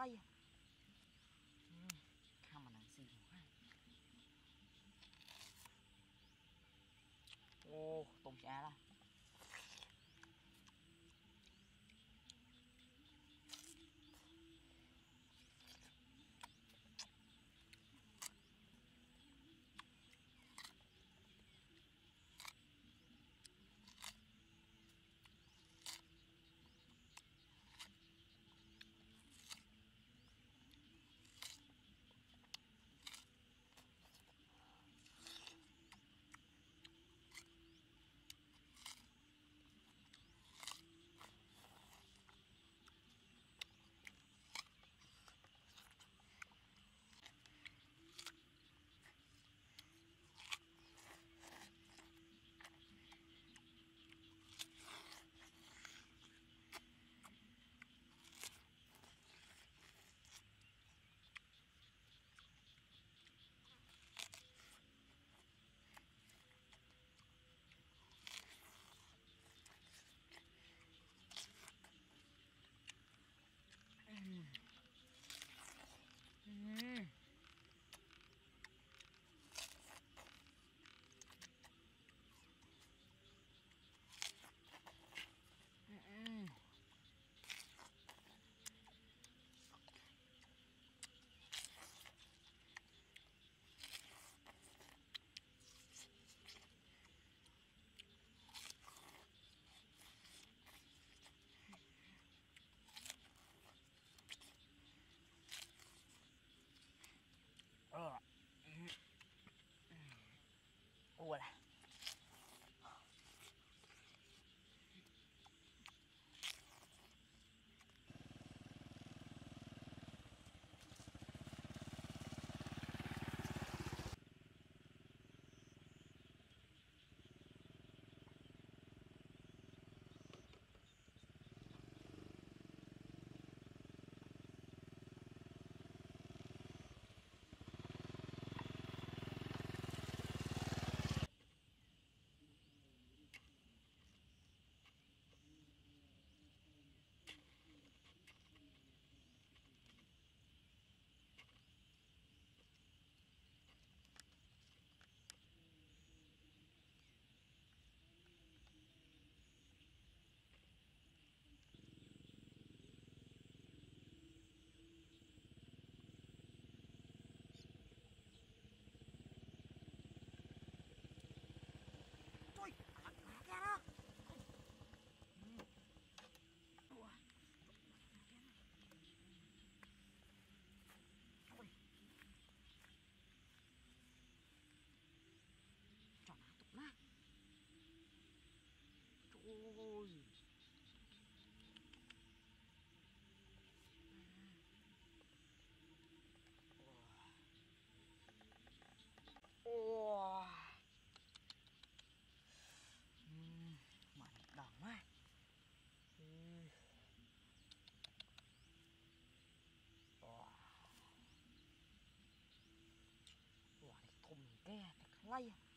老爷。蚂蚁